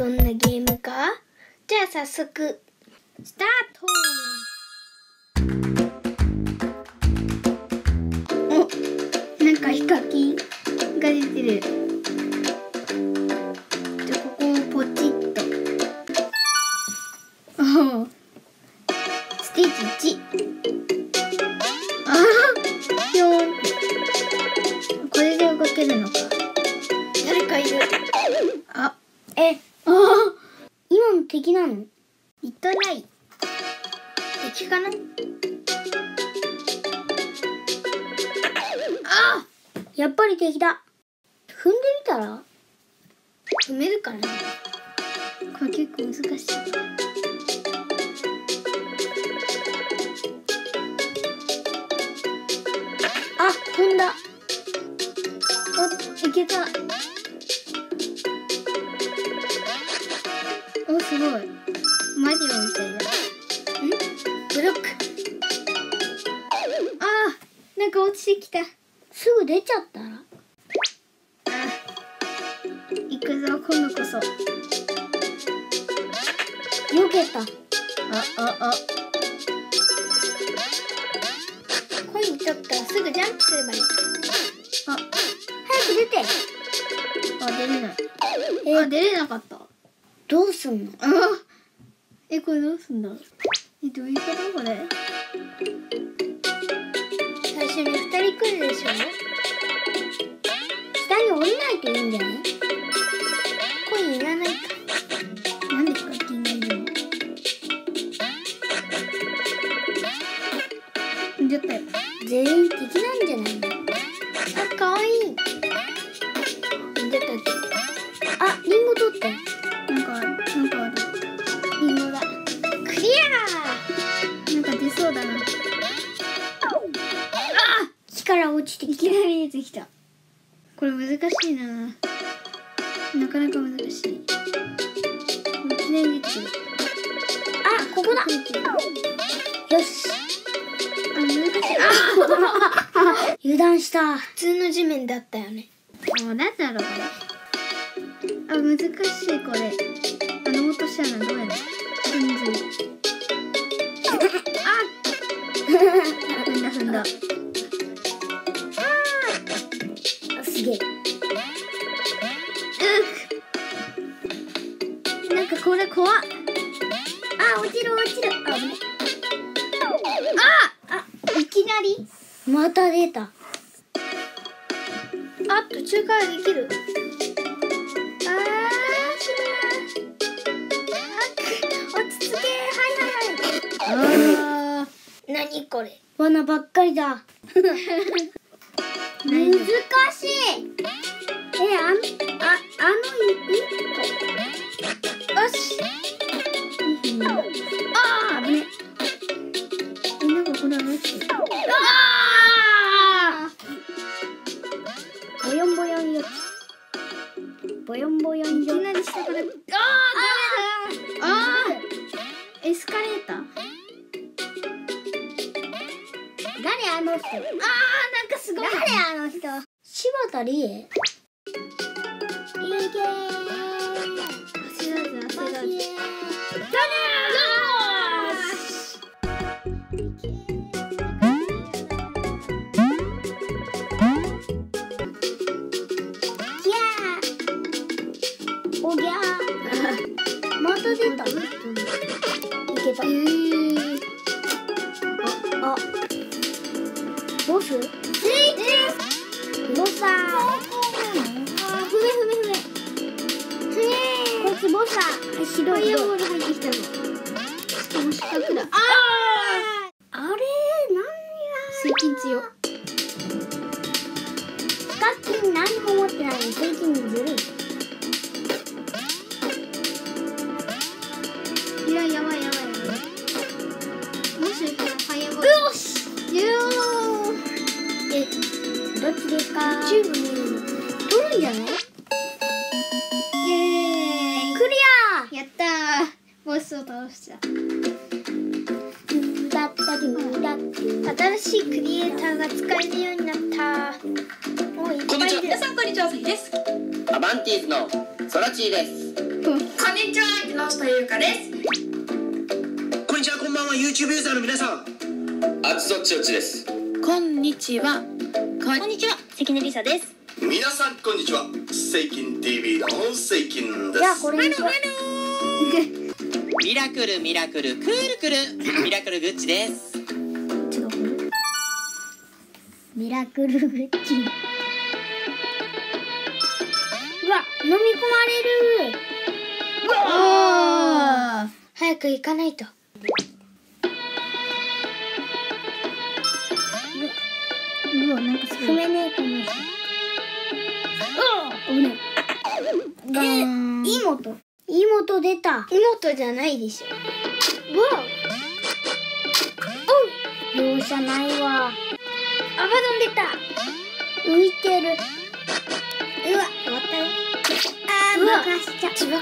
どんなゲームか？じゃあ早速スタート！おなんかヒカキンが出てる。敵かな。あやっぱり敵だ。踏んでみたら？踏めるかな？これ結構難しい。あ踏んだ。おいけた。なんか落ちてきた。すぐ出ちゃったら。あ行くぞ今度こそ。避けた。あああ。コイン取ったらすぐジャンプすればいい。あ。早く出て。あ出れない。あ出れなかった。どうすんの？あ。えこれどうすんだ？えどういうことこれ？最初に二人来るでしょ？下に降りないといいんじゃない？きなり出てきた。これ難しいな。なかなか難しい。いきなり出てくる。あ、ここだ。よし。あ、難しい。あ 油断した。普通の地面だったよね。あ、なんだろうこれ。あ難しいこれあの落とし穴どうやる踏んずり あ踏んだ踏んだあすげえうっなんかこれ怖っ。あ落ちる落ちる。あああいきなり？また出た。あ途中からできる。あーしら落ち着けはいはいはい。あー。何これ？罠ばっかりだ難しい。えあんああの一個よし。あー危ねえなんかこれは落ちてるあー。ボヨンボヨンよボヨンボヨンよいきなり下からあー。ダメだあー。エスカレー。ター。誰あの人あー。なかすごい。誰あの人？柴田理恵。いけー焦らず焦らずおぎゃー。また出た。いけた。ああ。ボスさふめふめふめすげえこいつボスだ白いボール入ってきたのああれなんや水金強ヒカキン何も持ってないの水金ずるいボスを倒した。だったりだ新しいクリエイターが使えるようになった。おいっこんにちは。ぱい皆。さん、こんにちは。さきです。アバンティーズのソラチーですこんにちは木下優香ですこんにちはこんばんは YouTube ユーザーの皆さんあつそっちよちですこんにちは。こんにちは。関根梨沙です皆さんこんにちはセイキン TV のセイキンですじゃあこれにしよミラクルミラクルクールクル。ミラクルグッチです。ミラクルグッチ。うわ飲み込まれる。うわ早く行かないと。ううわなんか踏めねえかもしれない。うわ危ない。え妹妹出た。妹じゃないでしょ。うわお。う。容赦ないわ。アバドン出た。浮いてる。うわ。終わったよ。あー爆破しちゃ自爆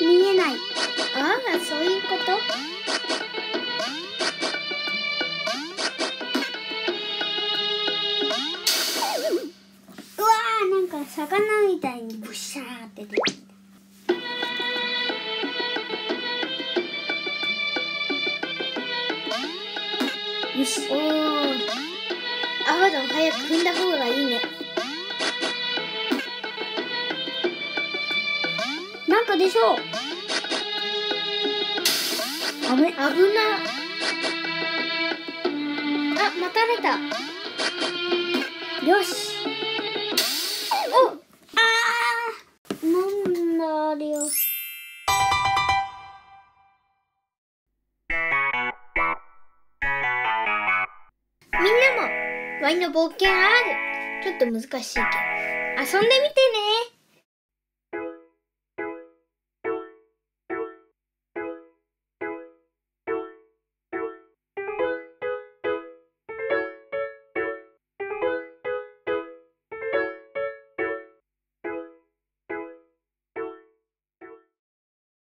見えない。ああそういうこと？うわーなんか魚みたいにブシャーって出てし。おー。アバドン早く踏んだ方がいいね。なんかでしょう。危危な。あ待たれた。よしワイの冒険ある。ちょっと難しいけど。遊んでみてね。